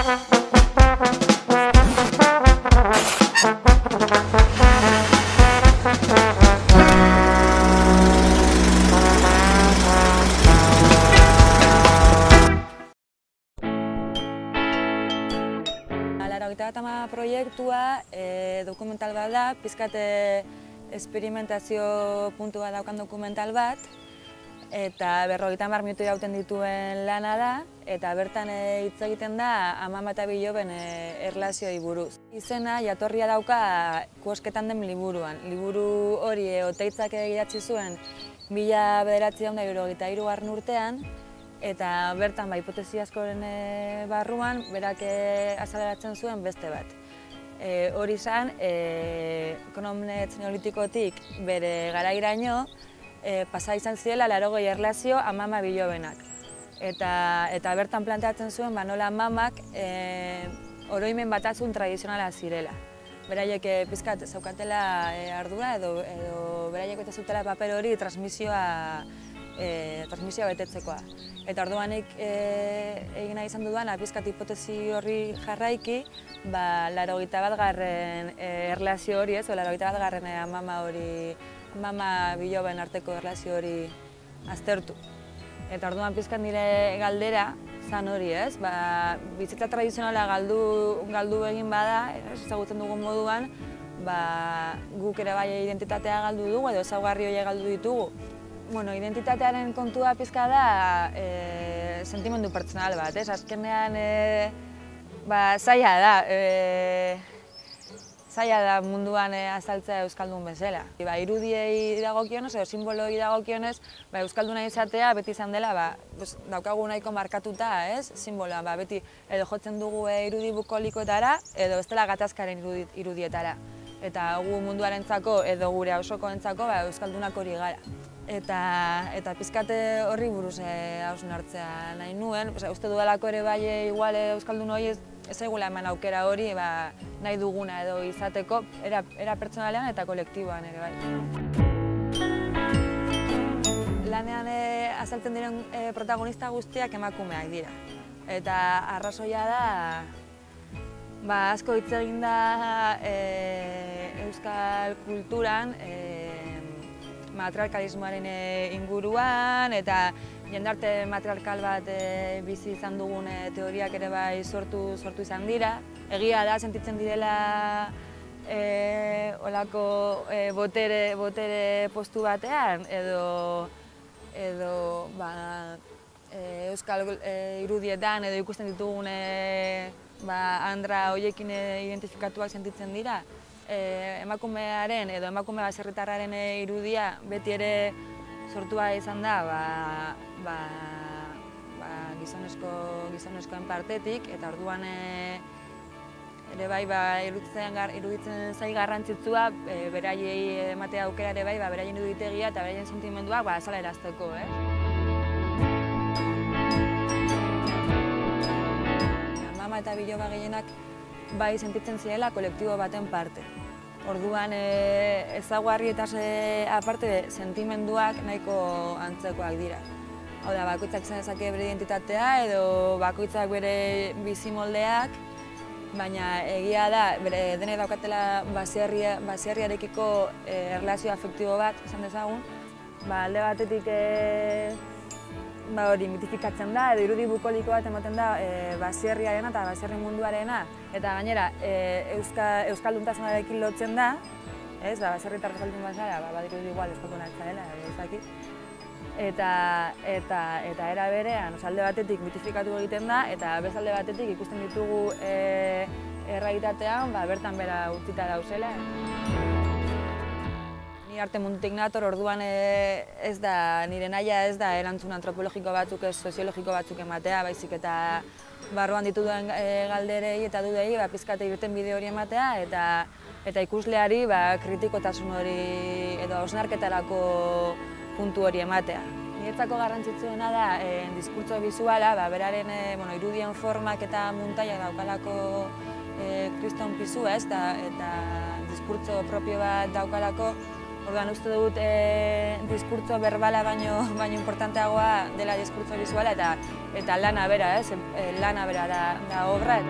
Laurogeita proiektua e, dokumental bat da, pizkate esperimentazio puntu bat daukan dokumental bat, eta berrogeita mar minutu irauten dituen lana da, eta bertan e, hitz egiten da amama eta biloben e, erlazioi buruz. Izena jatorria dauka kuosketan den liburuan. Liburu hori e, oteitzak egiratzi zuen bila bederatzi da irurogeita irugarren urtean, eta bertan ba, askoren barruan, berak azaleratzen zuen beste bat. E, hori izan, e, ekonomnetz neolitikotik bere garairaino, e, pasa izan zirela laro goi erlazio amama bilobenak. Eta, eta bertan planteatzen zuen, ba, nola amamak e, oroimen batatzun tradizionala zirela. Beraiek e, pizkat zaukatela e, ardura edo, edo beraiek eta zutela paper hori transmisioa e, transmisioa betetzekoa. Eta orduanik e, egin nahi izan dudan, apizkat hipotesi horri jarraiki, ba, laro bat garren e, erlazio hori ez, o laro bat garren e, mama hori, mama biloben arteko erlazio hori aztertu. Eta orduan pizkat nire galdera, zan hori ez, ba, bizitza tradizionala galdu, galdu egin bada, ezagutzen dugun moduan, ba, guk ere bai identitatea galdu dugu edo ezaugarri hori galdu ditugu bueno, identitatearen kontua pizka da e, sentimendu pertsonal bat, ez? Azkenean e, ba, zaila da, e, zaila da munduan e, azaltzea Euskaldun bezala. Ba, irudiei dagokionez edo simboloi dagokionez, ba, Euskalduna izatea beti izan dela ba, pues, daukagu nahiko markatuta, ez? Simboloa, ba, beti edo jotzen dugu e, irudi bukolikoetara edo bestela gatazkaren irudietara. Eta gu munduarentzako edo gure hausoko entzako ba, Euskaldunak hori gara eta eta pizkate horri buruz eh hartzea nahi nuen, Osa, uste dudalako ere bai eh, igual euskaldun hori ez egula eman aukera hori, ba, nahi duguna edo izateko era era pertsonalean eta kolektiboan ere bai. Lanean e, azaltzen diren e, protagonista guztiak emakumeak dira. Eta arrazoia da ba, asko hitz egin da e, euskal kulturan e, matriarkalismoaren inguruan eta jendarte matriarkal bat e, bizi izan dugun e, teoriak ere bai sortu sortu izan dira. Egia da sentitzen direla e, olako e, botere, botere postu batean edo edo ba, e, euskal e, irudietan edo ikusten ditugun e, ba, andra hoiekin identifikatuak sentitzen dira e, emakumearen edo emakume baserritarraren irudia beti ere sortua izan da ba, ba, ba, gizonezko, gizonezkoen partetik eta orduan e, ere bai ba, iruditzen, gar, iruditzen zai garrantzitsua e, beraiei ematea aukera ere bai ba, beraien iruditegia eta beraien sentimenduak ba, azala erazteko. Eh? Mama eta biloba gehienak bai sentitzen zirela kolektibo baten parte. Orduan e, ezaguarri eta ze, aparte sentimenduak nahiko antzekoak dira. Hau da, bakoitzak zen ezake bere identitatea edo bakoitzak bere bizimoldeak, baina egia da, bere dene daukatela baserriarekiko e, erlazio afektibo bat, esan dezagun, ba, alde batetik e, ba hori mitifikatzen da edo irudi bukoliko bat ematen da e, basierriarena eta basierri munduarena. Eta gainera e, euska, euskalduntasunarekin lotzen da ez? Ba basierritar euskaldun bazara ba badirudi igual euskalduna ez dela ez eta eta eta era berean alde batetik mitifikatu egiten da eta bezalde batetik ikusten ditugu e, erraitatean ba bertan bera utzita dauzela arte mundutik nator, orduan e, ez da, nire naia ez da erantzun antropologiko batzuk, ez soziologiko batzuk ematea, baizik eta barruan dituduen e, galderei eta dudei, ba, pizkate irten bide hori ematea, eta eta ikusleari ba, kritikotasun hori edo osnarketarako puntu hori ematea. Niretzako garrantzitsuena da, e, diskurtso bizuala, ba, beraren e, bueno, irudien formak eta muntaia daukalako e, kriston pizu ez, da, eta diskurtso propio bat daukalako, Orduan uste dut e, diskurtso berbala baino baino importanteagoa dela diskurtso bizuala eta eta lana bera, ez? E, lana bera da, da obra.